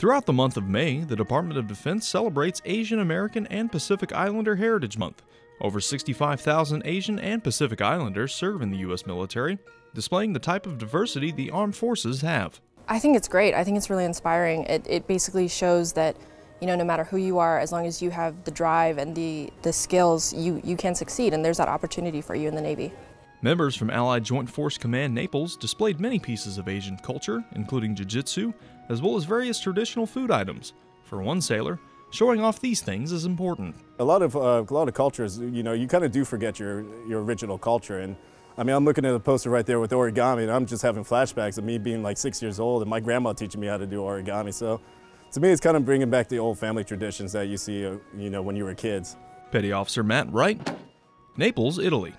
Throughout the month of May, the Department of Defense celebrates Asian American and Pacific Islander Heritage Month. Over 65,000 Asian and Pacific Islanders serve in the U.S. military, displaying the type of diversity the armed forces have. I think it's great. I think it's really inspiring. It, it basically shows that, you know, no matter who you are, as long as you have the drive and the, the skills, you, you can succeed, and there's that opportunity for you in the Navy. Members from Allied Joint Force Command Naples displayed many pieces of Asian culture, including jiu-jitsu, as well as various traditional food items. For one sailor, showing off these things is important. A lot of uh, a lot of cultures, you know, you kind of do forget your your original culture. And I mean, I'm looking at a poster right there with origami, and I'm just having flashbacks of me being like six years old and my grandma teaching me how to do origami. So, to me, it's kind of bringing back the old family traditions that you see, uh, you know, when you were kids. Petty Officer Matt Wright, Naples, Italy.